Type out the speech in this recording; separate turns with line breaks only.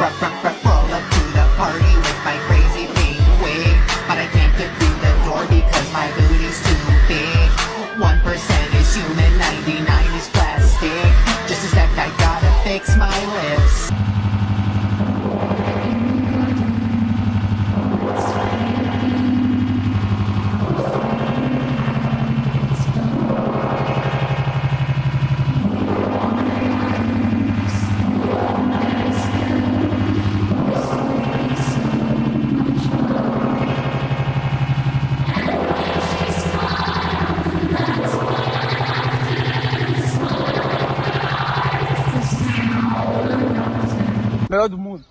Ruff, ruff, ruff, melhor do mundo.